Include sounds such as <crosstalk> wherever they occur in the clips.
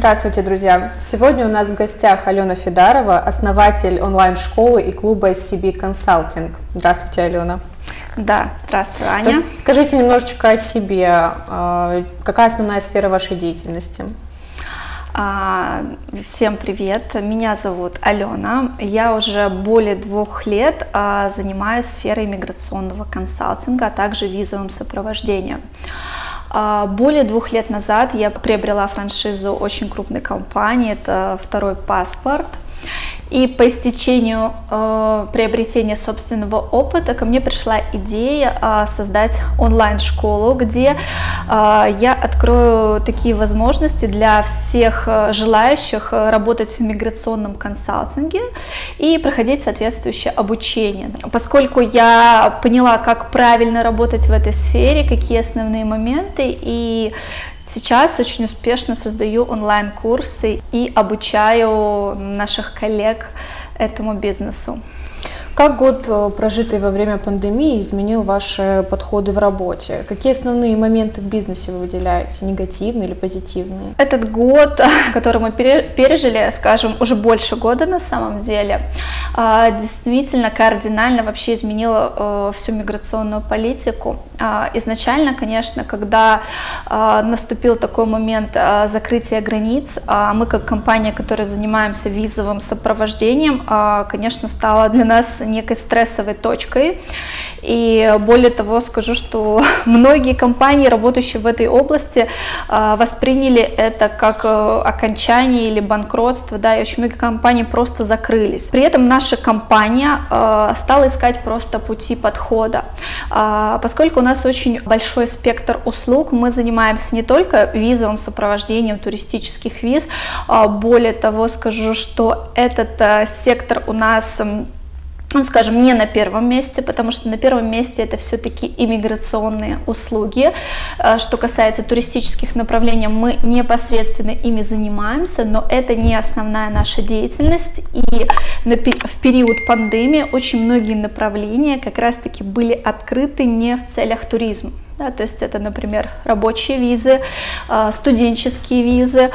Здравствуйте, друзья! Сегодня у нас в гостях Алена Федарова, основатель онлайн-школы и клуба SCB Consulting. Здравствуйте, Алена. Да, здравствуй, Аня. Скажите немножечко о себе. А, какая основная сфера вашей деятельности? А, всем привет, меня зовут Алена, я уже более двух лет а, занимаюсь сферой миграционного консалтинга, а также визовым сопровождением. Более двух лет назад я приобрела франшизу очень крупной компании, это второй паспорт, и по истечению э, приобретения собственного опыта ко мне пришла идея э, создать онлайн-школу, где э, я открою такие возможности для всех э, желающих э, работать в миграционном консалтинге и проходить соответствующее обучение. Поскольку я поняла, как правильно работать в этой сфере, какие основные моменты, и Сейчас очень успешно создаю онлайн-курсы и обучаю наших коллег этому бизнесу. Как год, э, прожитый во время пандемии, изменил ваши подходы в работе? Какие основные моменты в бизнесе вы выделяете, негативные или позитивные? Этот год, <laughs> который мы пережили, скажем, уже больше года на самом деле, а, действительно кардинально вообще изменил э, всю миграционную политику. А, изначально, конечно, когда а, наступил такой момент закрытия границ, мы как компания, которая занимаемся визовым сопровождением, конечно, стало для нас некой стрессовой точкой. И более того, скажу, что <laughs> многие компании, работающие в этой области, а, восприняли это как э, окончание или банкротство, да, и очень многие компании просто закрылись. При этом наша компания а, стала искать просто пути подхода. А, поскольку у нас очень большой спектр услуг, мы занимаемся не только визовым сопровождением туристических виз, более того, скажу, что этот э, сектор у нас ну, скажем, не на первом месте, потому что на первом месте это все-таки иммиграционные услуги. Э, что касается туристических направлений, мы непосредственно ими занимаемся, но это не основная наша деятельность. И в период пандемии очень многие направления как раз-таки были открыты не в целях туризма. Да, то есть это, например, рабочие визы, э, студенческие визы,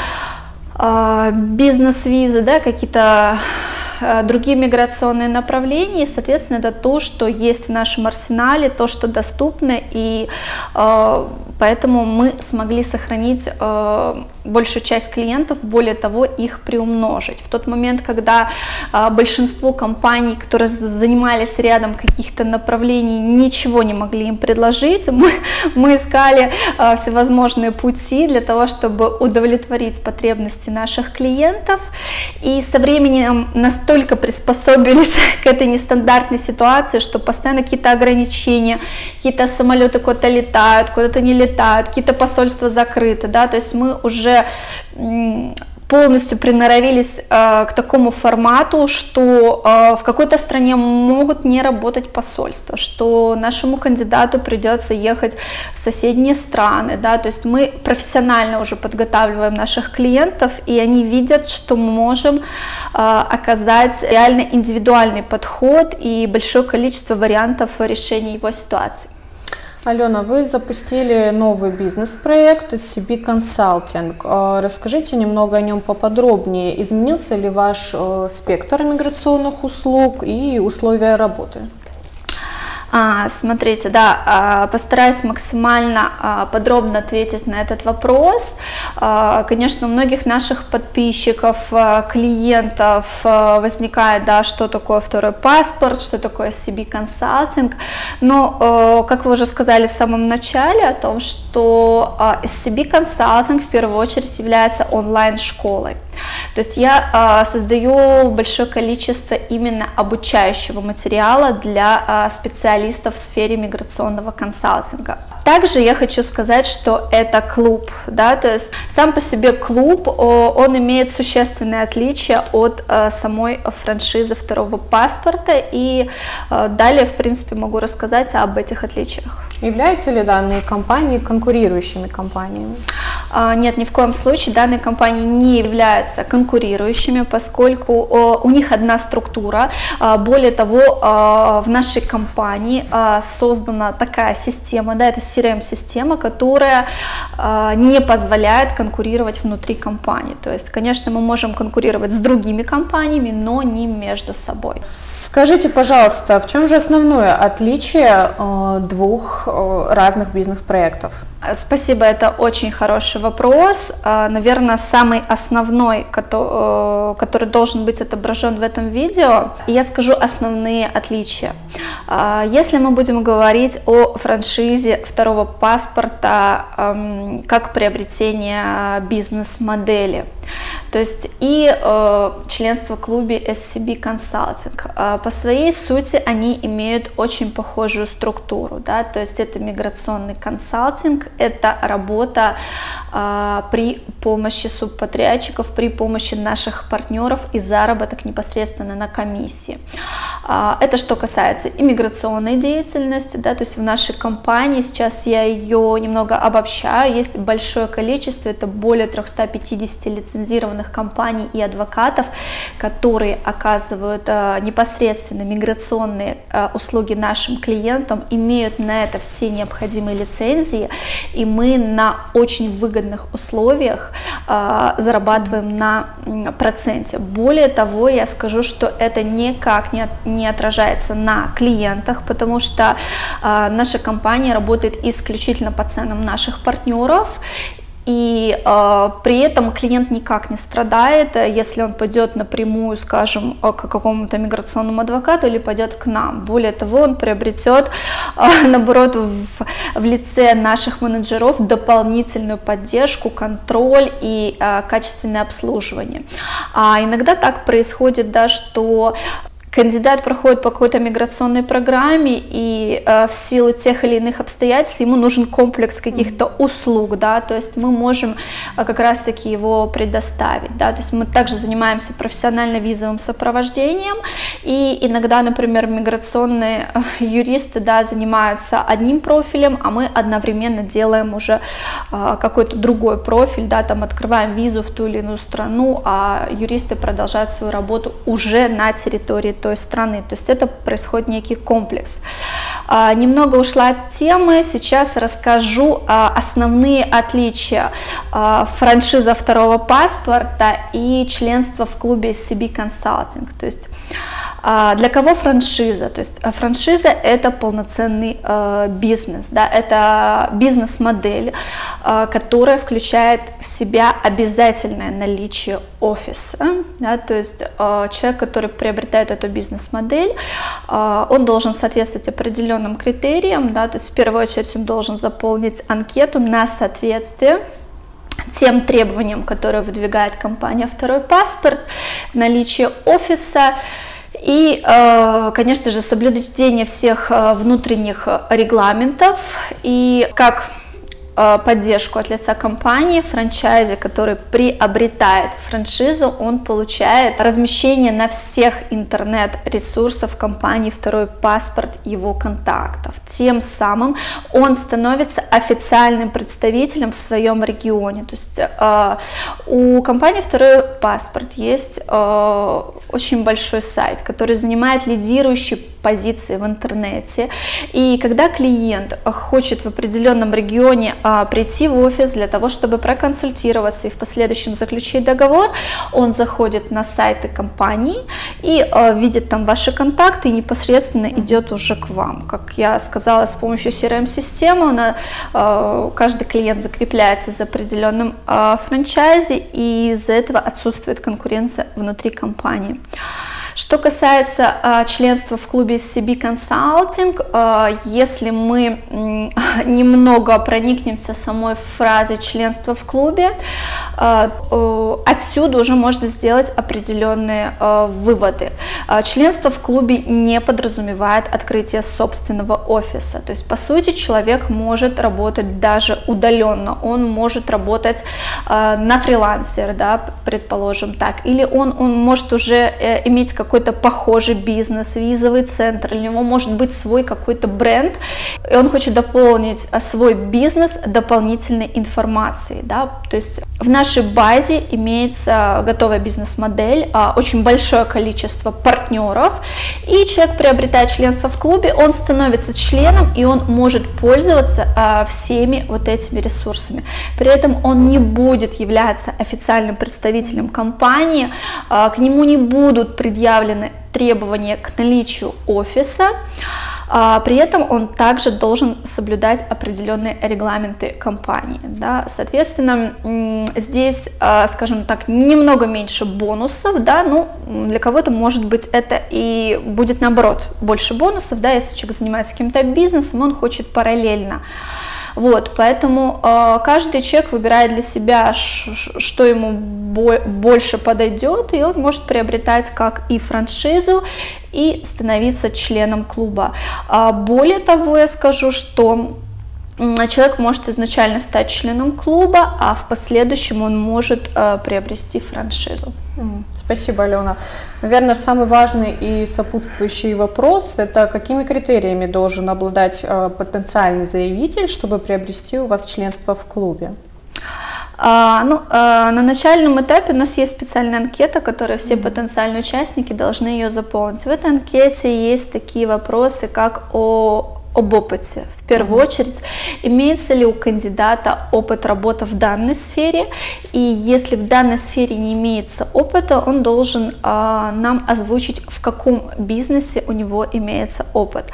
э, бизнес-визы, да, какие-то другие миграционные направления, и, соответственно, это то, что есть в нашем арсенале, то, что доступно, и э, поэтому мы смогли сохранить э, большую часть клиентов, более того, их приумножить. В тот момент, когда э, большинство компаний, которые занимались рядом каких-то направлений, ничего не могли им предложить, мы, <laughs> мы искали э, всевозможные пути для того, чтобы удовлетворить потребности наших клиентов, и со временем настолько приспособились <laughs> к этой нестандартной ситуации, что постоянно какие-то ограничения, какие-то самолеты куда-то летают, куда-то не летают, какие-то посольства закрыты, да, то есть мы уже полностью приноровились э, к такому формату, что э, в какой-то стране могут не работать посольства, что нашему кандидату придется ехать в соседние страны, да, то есть мы профессионально уже подготавливаем наших клиентов, и они видят, что мы можем э, оказать реально индивидуальный подход и большое количество вариантов решения его ситуации. Алена, вы запустили новый бизнес-проект CB Consulting. А, расскажите немного о нем поподробнее. Изменился ли ваш э, спектр миграционных услуг и условия работы? А, смотрите, да, а, постараюсь максимально а, подробно ответить на этот вопрос. Конечно, у многих наших подписчиков, клиентов возникает, да, что такое второй паспорт, что такое CB консалтинг. Но, как вы уже сказали в самом начале, о том, что SCB консалтинг в первую очередь является онлайн-школой. То есть я создаю большое количество именно обучающего материала для специалистов специалистов в сфере миграционного консалтинга. Также я хочу сказать, что это клуб, да, то есть сам по себе клуб, он имеет существенные отличия от э, самой франшизы второго паспорта, и э, далее, в принципе, могу рассказать об этих отличиях. Являются ли данные компании конкурирующими компаниями? А, нет, ни в коем случае данные компании не являются конкурирующими, поскольку у них одна структура. А, более того, а, в нашей компании создана такая система, да, это CRM-система, которая не позволяет конкурировать внутри компании. То есть, конечно, мы можем конкурировать с другими компаниями, но не между собой. Скажите, пожалуйста, в чем же основное отличие двух разных бизнес-проектов? Спасибо, это очень хороший вопрос. А, Наверное, самый основной, э, который должен быть отображен в этом видео. Я скажу основные отличия. А, если мы будем говорить о франшизе второго паспорта как приобретение бизнес-модели, то есть и э, членство в клубе SCB Consulting. А, по своей сути они имеют очень похожую структуру, да, то есть это миграционный консалтинг, это работа а, при помощи субподрядчиков, при помощи наших партнеров и заработок непосредственно на комиссии. А, это что касается иммиграционной деятельности, да, то есть в нашей компании, сейчас я ее немного обобщаю, есть большое количество, это более 350 лицензированных компаний и адвокатов, которые оказывают а, непосредственно миграционные услуги нашим клиентам, имеют на это все необходимые лицензии, и мы на очень выгодных условиях зарабатываем на проценте. Более того, я скажу, что это никак не, не отражается на клиентах, потому что э, наша компания работает исключительно по ценам наших партнеров, и э, при этом клиент никак не страдает, если он пойдет напрямую, скажем, к какому-то миграционному адвокату или пойдет к нам. Более того, он приобретет, э, <laughs> наоборот, в, в лице наших менеджеров дополнительную поддержку, контроль и э, качественное обслуживание. А иногда так происходит, да, что кандидат проходит по какой-то миграционной программе, и э, в силу тех или иных обстоятельств ему нужен комплекс каких-то услуг, да, то есть мы можем э, как раз-таки его предоставить, да, то есть мы также занимаемся профессионально-визовым сопровождением, и иногда, например, миграционные э, юристы, да, занимаются одним профилем, а мы одновременно делаем уже э, какой-то другой профиль, да, там открываем визу в ту или иную страну, а юристы продолжают свою работу уже на территории той страны. То есть это происходит некий комплекс. А, немного ушла от темы, сейчас расскажу а, основные отличия а, франшиза второго паспорта и членства в клубе SCB Consulting. То есть для кого франшиза? То есть франшиза это полноценный бизнес, да, это бизнес-модель, которая включает в себя обязательное наличие офиса, да, то есть э, человек, который приобретает эту бизнес-модель, э, он должен соответствовать определенным критериям, да, то есть в первую очередь он должен заполнить анкету на соответствие тем требованиям, которые выдвигает компания «Второй паспорт», наличие офиса, и, конечно же, соблюдение всех внутренних регламентов. И как поддержку от лица компании, франчайзи, который приобретает франшизу, он получает размещение на всех интернет-ресурсах компании, второй паспорт его контактов. Тем самым он становится официальным представителем в своем регионе. То есть э, у компании второй паспорт есть э, очень большой сайт, который занимает лидирующий позиции в интернете. И когда клиент хочет в определенном регионе а, прийти в офис для того, чтобы проконсультироваться и в последующем заключить договор, он заходит на сайты компании и а, видит там ваши контакты и непосредственно идет уже к вам. Как я сказала, с помощью CRM-системы а, каждый клиент закрепляется за определенным а, франчайзи и из-за этого отсутствует конкуренция внутри компании. Что касается э, членства в клубе CB Consulting, э, если мы э, <laughs> немного проникнемся самой фразой членства в клубе, э, э, отсюда уже можно сделать определенные э, выводы. Э, членство в клубе не подразумевает открытие собственного офиса, то есть по сути человек может работать даже удаленно, он может работать э, на фрилансер, да, предположим так, или он, он может уже э, иметь какой какой-то похожий бизнес, визовый центр, у него может быть свой какой-то бренд, и он хочет дополнить а, свой бизнес дополнительной информацией, да, то есть в нашей базе имеется готовая бизнес-модель, а, очень большое количество партнеров, и человек приобретает членство в клубе, он становится членом, и он может пользоваться а, всеми вот этими ресурсами. При этом он не будет являться официальным представителем компании, к нему не будут предъявлены требования к наличию офиса, а, при этом он также должен соблюдать определенные регламенты компании. Да? Соответственно, здесь, а, скажем так, немного меньше бонусов, да, ну, для кого-то, может быть, это и будет наоборот больше бонусов, да, если человек занимается каким-то бизнесом, он хочет параллельно вот, поэтому э, каждый человек выбирает для себя, что ему больше подойдет, и он может приобретать как и франшизу, и становиться членом клуба. А более того, я скажу, что человек может изначально стать членом клуба, а в последующем он может э, приобрести франшизу. Спасибо, Алена. Наверное, самый важный и сопутствующий вопрос – это какими критериями должен обладать э, потенциальный заявитель, чтобы приобрести у вас членство в клубе? А, ну, а, на начальном этапе у нас есть специальная анкета, которую все потенциальные участники должны ее заполнить. В этой анкете есть такие вопросы, как о об опыте. В первую очередь, имеется ли у кандидата опыт работы в данной сфере, и если в данной сфере не имеется опыта, он должен а, нам озвучить, в каком бизнесе у него имеется опыт.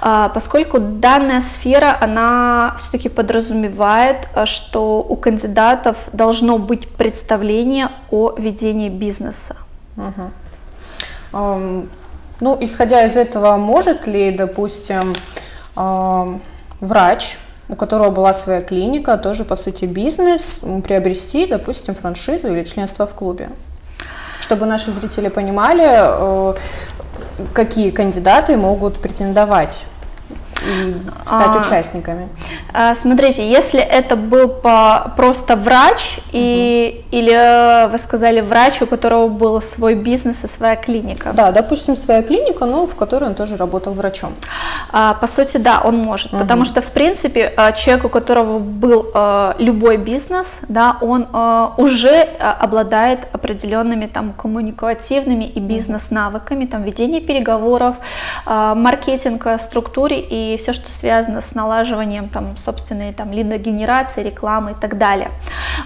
А, поскольку данная сфера, она все-таки подразумевает, а, что у кандидатов должно быть представление о ведении бизнеса. Um, ну, исходя из этого, может ли, допустим, врач, у которого была своя клиника, тоже по сути бизнес, приобрести, допустим, франшизу или членство в клубе. Чтобы наши зрители понимали, э, какие кандидаты могут претендовать и стать а, участниками? А, смотрите, если это был по, просто врач, угу. и, или э, вы сказали врач, у которого был свой бизнес и своя клиника. Да, допустим, своя клиника, но в которой он тоже работал врачом. А, по сути, да, он может, угу. потому что, в принципе, э, человек, у которого был а, любой бизнес, да, он уже обладает определенными там коммуникативными и бизнес-навыками, там ведение переговоров, маркетинг, структуре и все, что связано с налаживанием там, собственной там, лидогенерации, рекламы и так далее.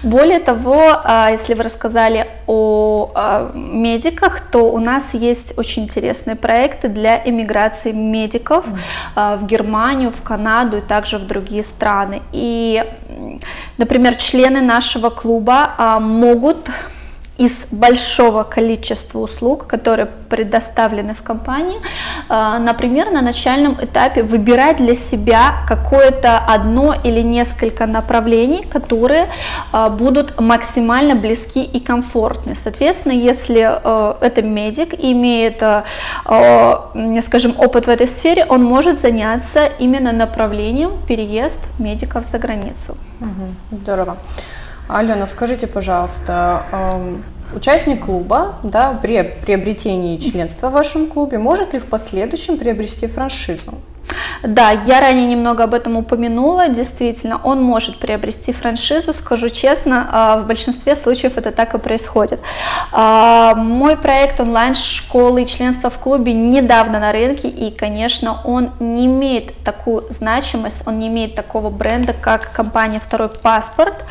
Более того, а, если вы рассказали о а, медиках, то у нас есть очень интересные проекты для иммиграции медиков а, в Германию, в Канаду и также в другие страны. И, например, члены нашего клуба могут из большого количества услуг, которые предоставлены в компании, а, например, на начальном этапе выбирать для себя какое-то одно или несколько направлений, которые а, будут максимально близки и комфортны. Соответственно, если а, это медик имеет, скажем, опыт в этой сфере, он может заняться именно направлением переезд медиков за границу. Здорово. Алена, скажите, пожалуйста, участник клуба да, при приобретении членства в вашем клубе может ли в последующем приобрести франшизу? Да, я ранее немного об этом упомянула. Действительно, он может приобрести франшизу. Скажу честно, а, в большинстве случаев это так и происходит. А, мой проект онлайн-школы и членство в клубе недавно на рынке, и, конечно, он не имеет такую значимость, он не имеет такого бренда, как компания «Второй паспорт»,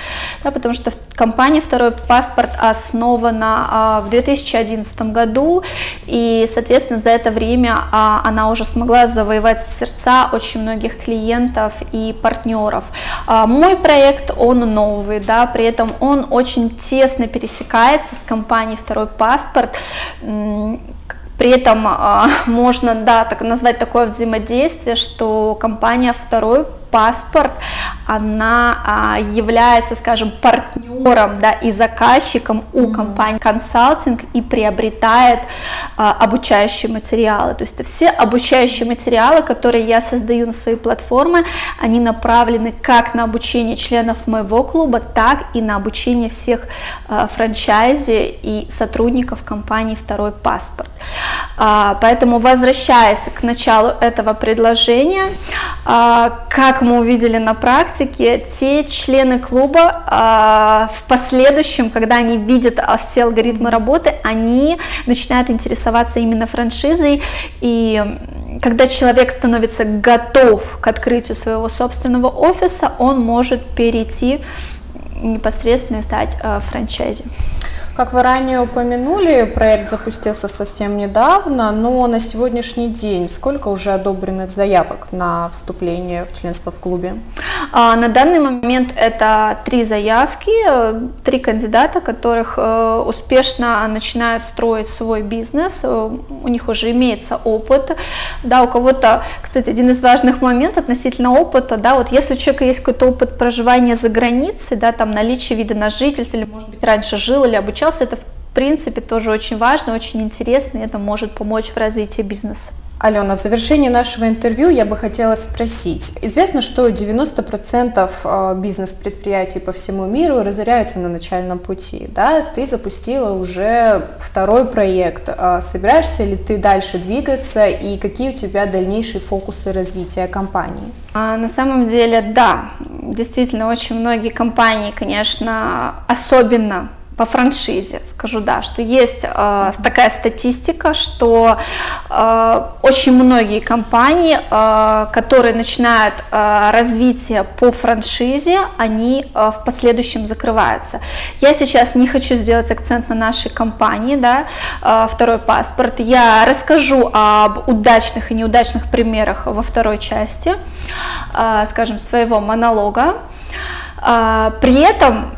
да, потому что компания «Второй паспорт» основана а, в 2011 году, и, соответственно, за это время она уже смогла завоевать сердца очень многих клиентов и партнеров. А, мой проект, он новый, да, при этом он очень тесно пересекается с компанией «Второй паспорт», при этом а, <laughs> можно, да, так назвать такое взаимодействие, что компания «Второй паспорт», она а, является, скажем, партнером партнером да, и заказчиком у mm-hmm. компании консалтинг и приобретает а, обучающие материалы. То есть все обучающие материалы, которые я создаю на своей платформе, они направлены как на обучение членов моего клуба, так и на обучение всех а, франчайзи и сотрудников компании «Второй паспорт». А, поэтому, возвращаясь к началу этого предложения, а, как мы увидели на практике, те члены клуба а, в последующем, когда они видят все алгоритмы работы, они начинают интересоваться именно франшизой, и когда человек становится готов к открытию своего собственного офиса, он может перейти непосредственно и стать франчайзи. Как вы ранее упомянули, проект запустился совсем недавно, но на сегодняшний день сколько уже одобренных заявок на вступление в членство в клубе? А, на данный момент это три заявки, э, три кандидата, которых э, успешно начинают строить свой бизнес, э, у них уже имеется опыт, да, у кого-то, кстати, один из важных моментов относительно опыта, да, вот если у человека есть какой-то опыт проживания за границей, да, там наличие вида на жительство, или, может быть, раньше жил или обучался сейчас это в принципе тоже очень важно, очень интересно, и это может помочь в развитии бизнеса. Алена, в завершении нашего интервью я бы хотела спросить. Известно, что 90% э, бизнес-предприятий по всему миру разоряются на начальном пути. Да? Ты запустила уже второй проект. А собираешься ли ты дальше двигаться и какие у тебя дальнейшие фокусы развития компании? А на самом деле, да, действительно, очень многие компании, конечно, особенно по франшизе, скажу, да, что есть э, такая статистика, что э, очень многие компании, э, которые начинают э, развитие по франшизе, они э, в последующем закрываются. Я сейчас не хочу сделать акцент на нашей компании, да, э, второй паспорт. Я расскажу об удачных и неудачных примерах во второй части, э, скажем, своего монолога. Э, при этом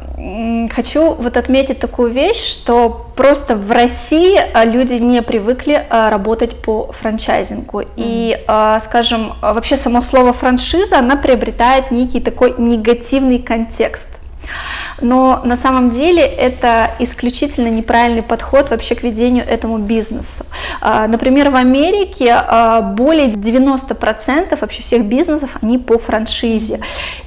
хочу вот отметить такую вещь, что просто в России а, люди не привыкли а, работать по франчайзингу. Mm-hmm. И, а, скажем, вообще само слово франшиза, она приобретает некий такой негативный контекст. Но на самом деле это исключительно неправильный подход вообще к ведению этому бизнесу. А, например, в Америке а, более 90% вообще всех бизнесов, они по франшизе.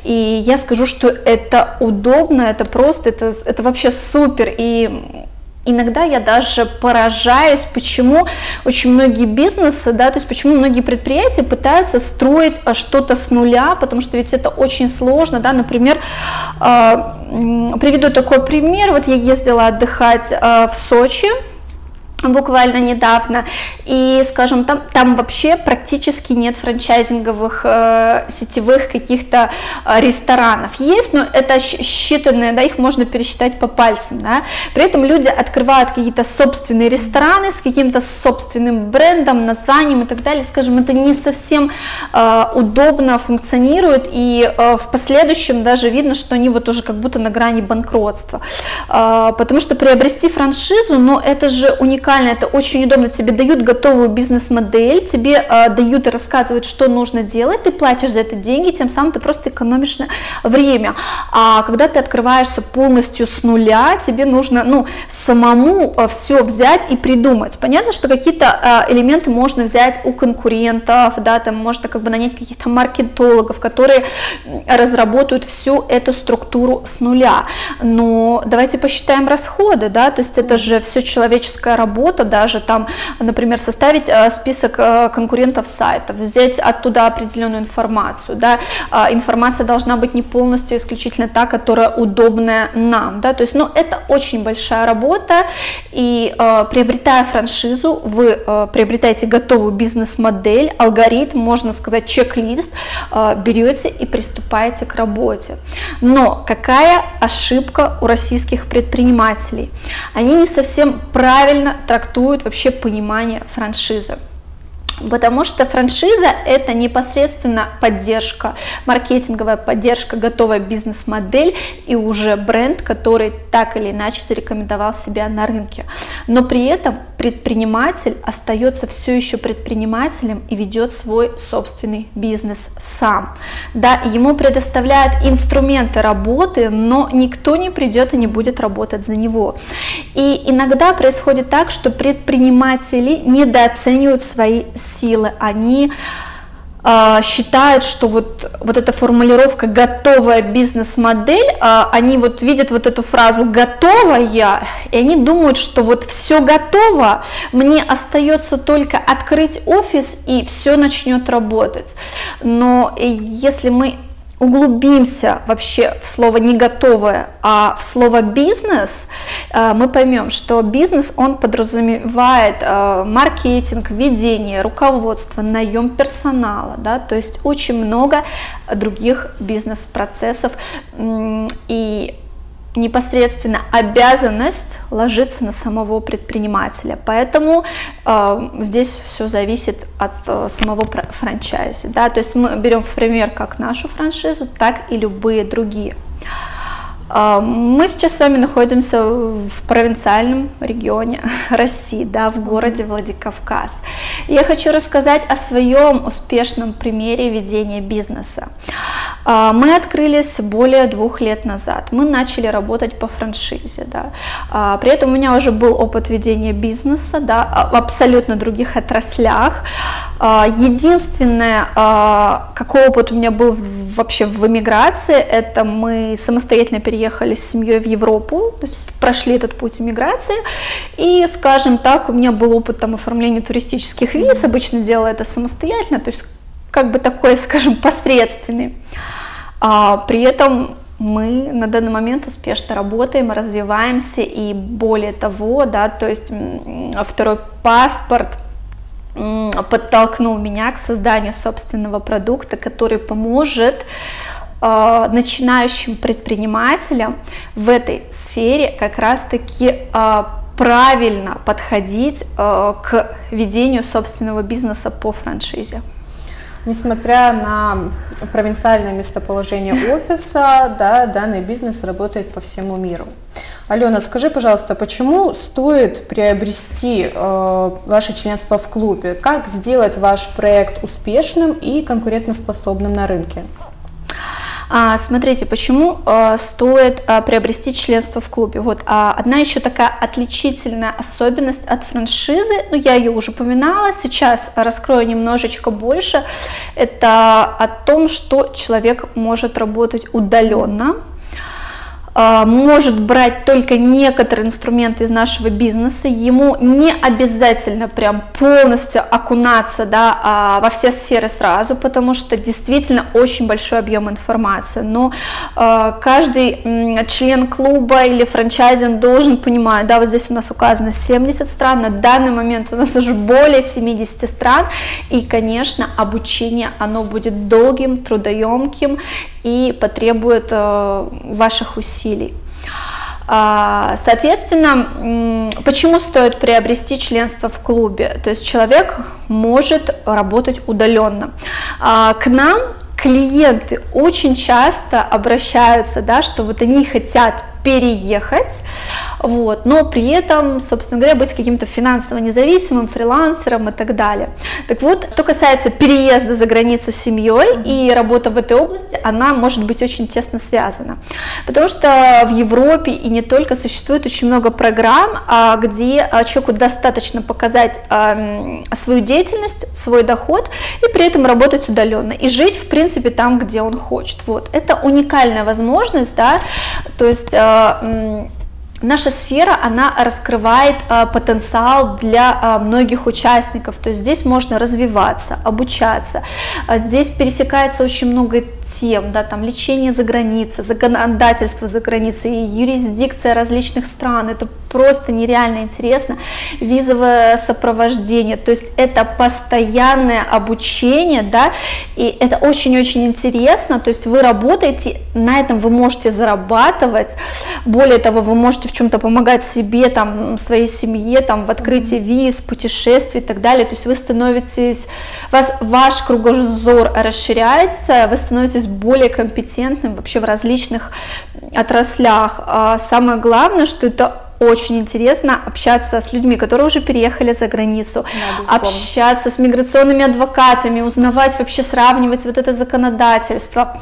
И я скажу, что это удобно, это просто, это, это вообще супер. И Иногда я даже поражаюсь, почему очень многие бизнесы, да, то есть почему многие предприятия пытаются строить а, что-то с нуля, потому что ведь это очень сложно, да, например, э, приведу такой пример, вот я ездила отдыхать э, в Сочи, буквально недавно, и, скажем, там, там вообще практически нет франчайзинговых э, сетевых каких-то э, ресторанов. Есть, но это считанные, да, их можно пересчитать по пальцам, да. При этом люди открывают какие-то собственные рестораны с каким-то собственным брендом, названием и так далее. Скажем, это не совсем э, удобно функционирует, и э, в последующем даже видно, что они вот уже как будто на грани банкротства. Э, потому что приобрести франшизу, но это же уникально уникально, это очень удобно, тебе дают готовую бизнес-модель, тебе э, дают и рассказывают, что нужно делать, ты платишь за это деньги, тем самым ты просто экономишь время. А когда ты открываешься полностью с нуля, тебе нужно, ну, самому э, все взять и придумать. Понятно, что какие-то э, элементы можно взять у конкурентов, да, там можно как бы нанять каких-то маркетологов, которые разработают всю эту структуру с нуля. Но давайте посчитаем расходы, да, то есть это же все человеческая работа, работа даже там, например, составить э, список э, конкурентов сайтов, взять оттуда определенную информацию, да, а, информация должна быть не полностью исключительно та, которая удобная нам, да, то есть, ну, это очень большая работа, и э, приобретая франшизу, вы приобретаете готовую бизнес-модель, алгоритм, можно сказать, чек-лист, берете и приступаете к работе. Но какая ошибка у российских предпринимателей? Они не совсем правильно трактуют вообще понимание франшизы. Потому что франшиза – это непосредственно поддержка, маркетинговая поддержка, готовая бизнес-модель и уже бренд, который так или иначе зарекомендовал себя на рынке. Но при этом предприниматель остается все еще предпринимателем и ведет свой собственный бизнес сам. Да, ему предоставляют инструменты работы, но никто не придет и не будет работать за него. И иногда происходит так, что предприниматели недооценивают свои силы, они э, считают, что вот, вот эта формулировка «готовая бизнес-модель», э, они вот видят вот эту фразу «готовая», и они думают, что вот все готово, мне остается только открыть офис, и все начнет работать. Но если мы углубимся вообще в слово не готовое, а в слово бизнес, э, мы поймем, что бизнес, он подразумевает э, маркетинг, ведение, руководство, наем персонала, да, то есть очень много других бизнес-процессов, и непосредственно обязанность ложится на самого предпринимателя. Поэтому э, здесь все зависит от э, самого франчайзи. Да? То есть мы берем в пример как нашу франшизу, так и любые другие. А, мы сейчас с вами находимся в провинциальном регионе <laughs> России, да, в городе Владикавказ. Я хочу рассказать о своем успешном примере ведения бизнеса. А, мы открылись более двух лет назад. Мы начали работать по франшизе. Да. А, при этом у меня уже был опыт ведения бизнеса да, в абсолютно других отраслях. Единственное, какой опыт у меня был вообще в эмиграции, это мы самостоятельно переехали с семьей в Европу, то есть прошли этот путь иммиграции, и, скажем так, у меня был опыт там оформления туристических виз, обычно делала это самостоятельно, то есть как бы такой, <laughs> скажем, посредственный. А, при этом мы на данный момент успешно работаем, развиваемся, и более того, да, то есть второй паспорт подтолкнул меня к созданию собственного продукта, который поможет Э, начинающим предпринимателям в этой сфере как раз-таки э, правильно подходить э, к ведению собственного бизнеса по франшизе. Несмотря на провинциальное местоположение офиса, да, данный бизнес работает по всему миру. Алена, скажи, пожалуйста, почему стоит приобрести э, ваше членство в клубе? Как сделать ваш проект успешным и конкурентоспособным на рынке? А, смотрите, почему а, стоит а, приобрести членство в клубе? Вот а, одна еще такая отличительная особенность от франшизы, ну я ее уже упоминала, сейчас раскрою немножечко больше, это о том, что человек может работать удаленно, может брать только некоторые инструменты из нашего бизнеса, ему не обязательно прям полностью окунаться да, а, во все сферы сразу, потому что действительно очень большой объем информации, но а, каждый член клуба или франчайзи он должен понимать, да, вот здесь у нас указано 70 стран, на данный момент у нас уже более 70 стран, и, конечно, обучение, оно будет долгим, трудоемким, и потребует э, ваших усилий. А, соответственно, почему стоит приобрести членство в клубе? То есть человек может работать удаленно. А, к нам клиенты очень часто обращаются, да, что вот они хотят переехать, вот, но при этом, собственно говоря, быть каким-то финансово независимым, фрилансером и так далее. Так вот, что касается переезда за границу с семьей и работа в этой области, она может быть очень тесно связана, потому что в Европе и не только существует очень много программ, а, где а, человеку достаточно показать свою деятельность, свой доход и при этом работать удаленно и жить, в принципе, там, где он хочет. Вот, это уникальная возможность, да, то есть наша сфера, она раскрывает э, потенциал для э, многих участников, то есть здесь можно развиваться, обучаться, здесь пересекается очень много тем, да, там лечение за границей, законодательство за границей, юрисдикция различных стран, это просто нереально интересно, визовое сопровождение, то есть это постоянное обучение, да, и это очень-очень интересно, то есть вы работаете, на этом вы можете зарабатывать, более того, вы можете в чем-то помогать себе, там, своей семье, там, в открытии виз, путешествий и так далее, то есть вы становитесь, вас, ваш кругозор расширяется, вы становитесь более компетентным вообще в различных отраслях. А самое главное, что это очень интересно общаться с людьми, которые уже переехали за границу, да, общаться с миграционными адвокатами, узнавать вообще, сравнивать вот это законодательство.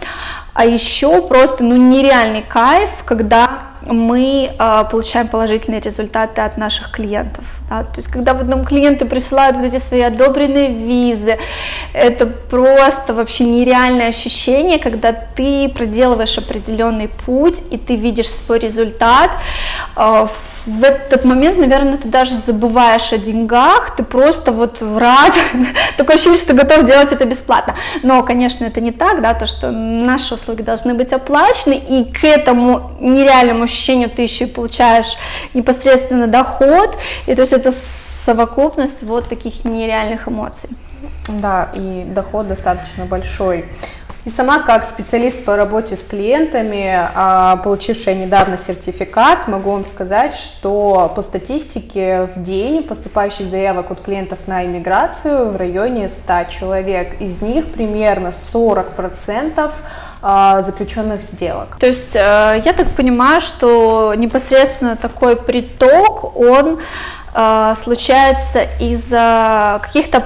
А еще просто, ну, нереальный кайф, когда мы э, получаем положительные результаты от наших клиентов. Да? То есть, когда вот нам клиенты присылают вот эти свои одобренные визы, это просто вообще нереальное ощущение, когда ты проделываешь определенный путь и ты видишь свой результат э, в этот момент, наверное, ты даже забываешь о деньгах, ты просто вот рад, <laughs> такое ощущение, что готов делать это бесплатно. Но, конечно, это не так, да, то, что наши услуги должны быть оплачены, и к этому нереальному ощущению ты еще и получаешь непосредственно доход, и то есть это совокупность вот таких нереальных эмоций. Да, и доход достаточно большой. И сама как специалист по работе с клиентами, а, получившая недавно сертификат, могу вам сказать, что по статистике в день поступающих заявок от клиентов на иммиграцию в районе 100 человек. Из них примерно 40% а, заключенных сделок. То есть э, я так понимаю, что непосредственно такой приток, он э, случается из-за каких-то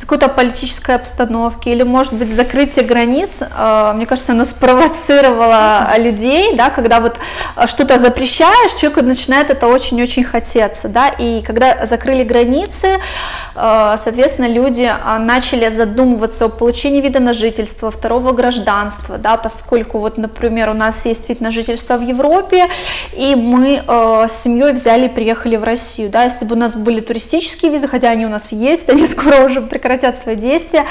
какой-то политической обстановки или, может быть, закрытие границ, э, мне кажется, оно спровоцировало <laughs> людей, да, когда вот э, что-то запрещаешь, человеку начинает это очень-очень хотеться, да, и когда закрыли границы, соответственно, люди начали задумываться о получении вида на жительство, второго гражданства, да, поскольку вот, например, у нас есть вид на жительство в Европе, и мы с семьей взяли и приехали в Россию, да, если бы у нас были туристические визы, хотя они у нас есть, <laughs> они скоро уже прекратят свои действия.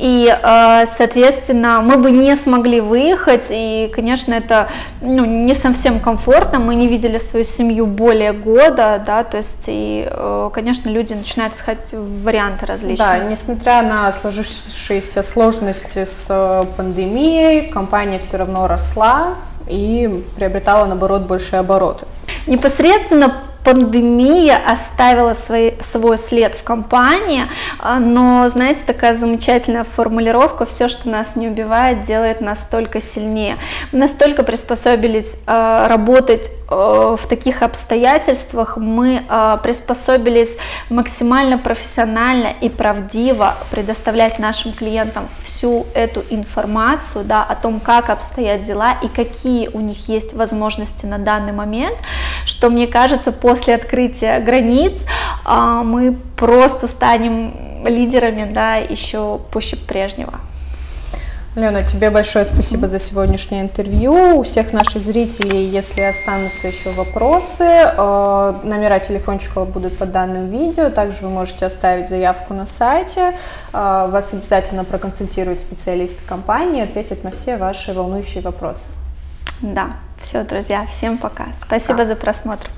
И, э, соответственно, мы бы не смогли выехать, и, конечно, это ну, не совсем комфортно, мы не видели свою семью более года, да, то есть, и, э, конечно, люди начинают искать варианты различные. Да, несмотря на сложившиеся сложности с э, пандемией, компания все равно росла и приобретала, наоборот, большие обороты. Непосредственно пандемия оставила свой, свой след в компании, а, но, знаете, такая замечательная формулировка, все, что нас не убивает, делает нас только сильнее. Мы настолько приспособились э, работать э, в таких обстоятельствах, мы э, приспособились максимально профессионально и правдиво предоставлять нашим клиентам всю эту информацию, да, о том, как обстоят дела и какие у них есть возможности на данный момент, что, мне кажется, по после открытия границ а, мы просто станем лидерами, да, еще пуще прежнего. Лена, тебе большое спасибо за сегодняшнее интервью. У всех наших зрителей, если останутся еще вопросы, э, номера телефончиков будут под данным видео. Также вы можете оставить заявку на сайте. Э, вас обязательно проконсультируют специалисты компании, ответят на все ваши волнующие вопросы. Да, все, друзья, всем пока. Спасибо пока. за просмотр.